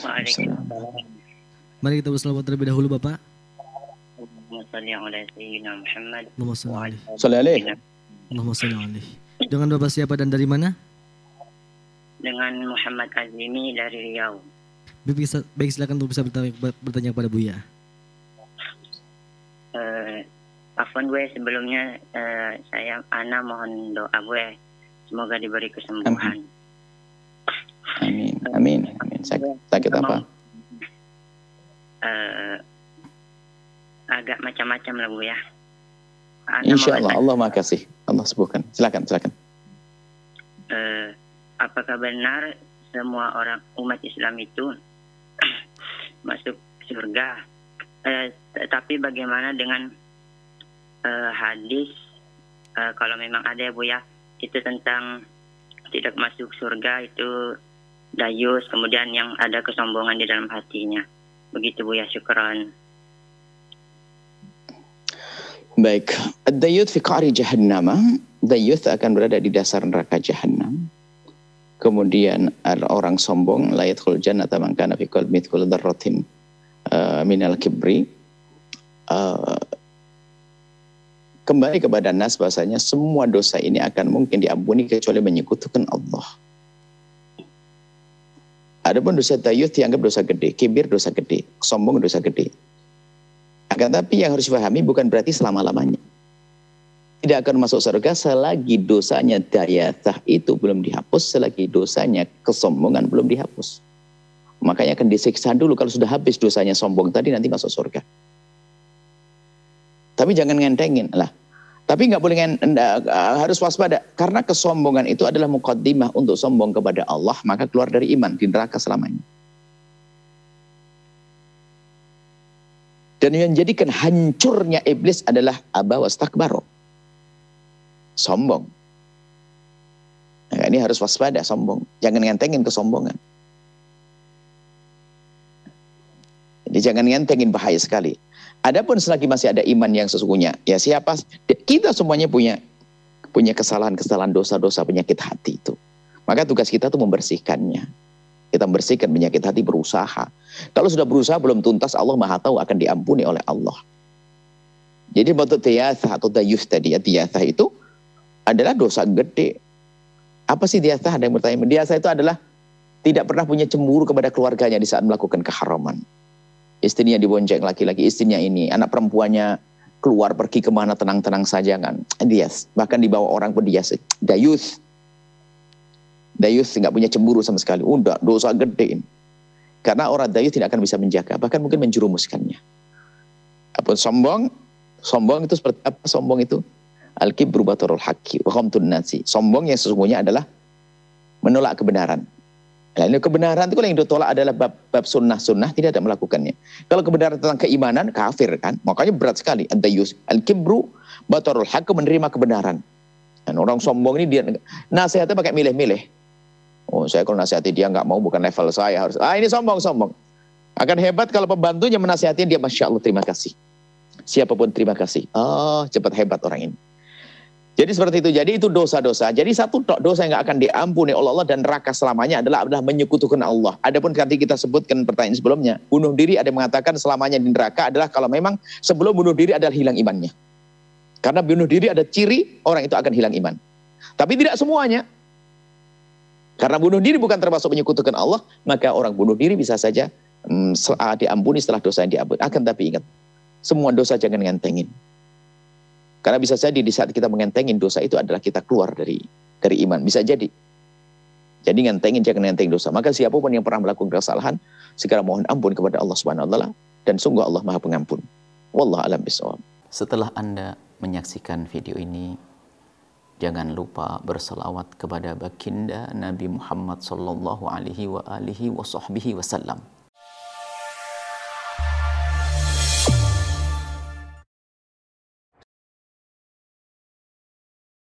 Waalaikumsalam. Mari kita berselawat terlebih dahulu Bapak. Allahumma salli alaihi. Salih alaih. Allahumma salli alaihi. Dengan Bapak siapa dan dari mana? Dengan Muhammad Azimi dari Riau. Baik, bisa- baik silakan untuk bisa bertanya, bertanya kepada Buya. Eh, Afwan gue sebelumnya eh, saya Ana mohon doa gue semoga diberi kesembuhan. Amin. Amin. Amin. Sakit, sakit apa? Eh, agak macam-macam lah bu ya. Ana Insya Allah. Allah makasih. Allah sembuhkan. Silakan, silakan. eh, apakah benar semua orang umat Islam itu masuk surga? T- tapi bagaimana dengan eh, hadis eh, kalau memang ada ya Bu ya itu tentang tidak masuk surga itu dayus kemudian yang ada kesombongan di dalam hatinya. Begitu Bu ya, syukran. Baik. Ad-dayuth fi qa'ri jahannam. Dayuth akan berada di dasar neraka jahannam. Kemudian orang sombong la yadkhul jannata man kana fi qalbi mithqal dzarratin uh, minal kibri. Uh, kembali kepada nas bahasanya semua dosa ini akan mungkin diampuni kecuali menyekutukan Allah. Adapun dosa dayuth dianggap dosa gede, kibir dosa gede, sombong dosa gede. Akan tapi yang harus dipahami bukan berarti selama-lamanya. Tidak akan masuk surga selagi dosanya dayatah itu belum dihapus, selagi dosanya kesombongan belum dihapus. Makanya akan disiksa dulu kalau sudah habis dosanya sombong tadi nanti masuk surga. Tapi jangan ngentengin lah. Tapi nggak boleh ngen, nda- harus waspada karena kesombongan itu adalah mukaddimah untuk sombong kepada Allah maka keluar dari iman di neraka selamanya. Dan yang menjadikan hancurnya iblis adalah aba wastakbaro. Sombong. Nah, ini harus waspada sombong. Jangan ngentengin kesombongan. Jadi jangan ngentengin bahaya sekali. Adapun selagi masih ada iman yang sesungguhnya, ya siapa kita semuanya punya punya kesalahan-kesalahan dosa-dosa penyakit hati itu. Maka tugas kita tuh membersihkannya. Kita membersihkan penyakit hati berusaha. Kalau sudah berusaha belum tuntas Allah Maha tahu akan diampuni oleh Allah. Jadi bentuk tiyatha atau dayus tadi ya tiyatha itu adalah dosa gede. Apa sih tiyatha? Ada yang bertanya. Tiyatha itu adalah tidak pernah punya cemburu kepada keluarganya di saat melakukan keharaman. Istrinya dibonceng laki-laki, istrinya ini, anak perempuannya keluar pergi ke mana tenang-tenang saja kan. Dia bahkan dibawa orang pun dia dayus. Dayus nggak punya cemburu sama sekali. Udah dosa gede ini. Karena orang dayus tidak akan bisa menjaga, bahkan mungkin menjerumuskannya. Apa sombong? Sombong itu seperti apa sombong itu? Al-kibru batarul haqqi wa. Sombong yang sesungguhnya adalah menolak kebenaran. Nah, kebenaran itu kalau yang ditolak adalah bab, bab sunnah-sunnah tidak ada melakukannya. Kalau kebenaran tentang keimanan kafir kan, makanya berat sekali. Ad-dayus al-kibru batarul haqqi menerima kebenaran. Dan orang sombong ini dia nasihatnya pakai milih-milih. Oh, saya kalau nasihati dia nggak mau bukan level saya harus. Ah, ini sombong-sombong. Akan hebat kalau pembantunya menasihati dia, masya Allah terima kasih. Siapa pun terima kasih. Oh, cepat hebat orang ini. Jadi seperti itu. Jadi itu dosa-dosa. Jadi satu dosa yang nggak akan diampuni oleh Allah dan neraka selamanya adalah adalah menyekutukan Allah. Adapun nanti kita sebutkan pertanyaan sebelumnya, bunuh diri ada yang mengatakan selamanya di neraka adalah kalau memang sebelum bunuh diri adalah hilang imannya. Karena bunuh diri ada ciri orang itu akan hilang iman. Tapi tidak semuanya. Karena bunuh diri bukan termasuk menyekutukan Allah, maka orang bunuh diri bisa saja hmm, diampuni setelah dosa yang diampuni. Akan tapi ingat, semua dosa jangan ngentengin. Karena bisa jadi di saat kita mengentengin dosa itu adalah kita keluar dari dari iman. Bisa jadi. Jadi ngentengin jangan ngentengin dosa. Maka siapa pun yang pernah melakukan kesalahan, segera mohon ampun kepada Allah Subhanahu wa taala dan sungguh Allah Maha Pengampun. Wallahu alam bisawab. Setelah Anda menyaksikan video ini, jangan lupa berselawat kepada baginda Nabi Muhammad sallallahu alaihi wa alihi wasallam